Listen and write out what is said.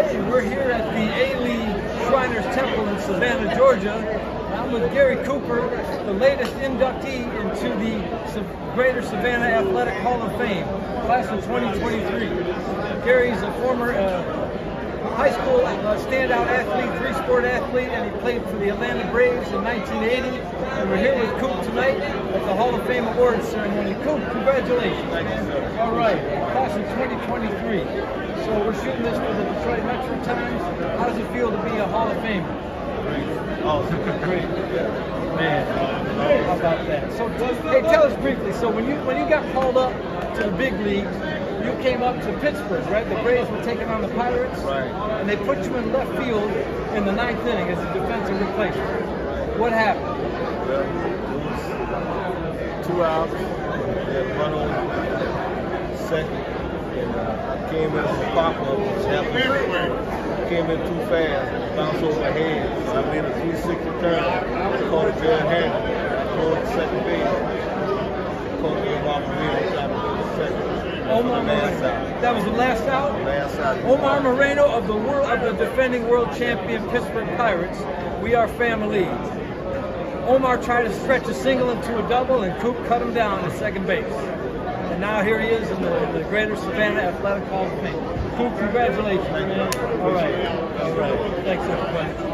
Hey, we're here at the Alee Shriners Temple in Savannah, Georgia. I'm with Gary Cooper, the latest inductee into the Greater Savannah Athletic Hall of Fame, class of 2023. Gary's a former uh, high school uh, standout athlete, three-sport athlete, and he played for the Atlanta Braves in 1980. And we're here with Coop tonight at the Hall of Fame Awards ceremony. Coop, congratulations. Thank you, sir. All right, class of 2023. So we're shooting this for the Detroit Metro Times. How does it feel to be a Hall of Famer? Great. Awesome. Great. Man, how about that? So, hey, tell us briefly. So, when you when you got called up to the big leagues, you came up to Pittsburgh, right? The Braves were taking on the Pirates, Right. and they put you in left field in the ninth inning as a defensive replacement. What happened? Well, it was two outs. They had run on second. And came in a pop-up. which happened. Came in too fast. Bounced over my head. So I made a 360 turn. Caught it dead hand. I called it second base. Caught me Omar Moreno trying to second. Omar Moreno. That was the last out. Last out. Omar Moreno of the world of the defending world champion Pittsburgh Pirates. We are family. Omar tried to stretch a single into a double, and Coop cut him down at second base. And now here he is in the, the Greater Savannah Athletic Hall of Fame. Congratulations, man. All right, all right. Thanks, everybody.